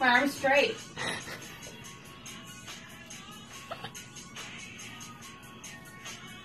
My arm's straight.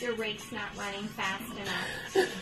Your rake's not running fast enough.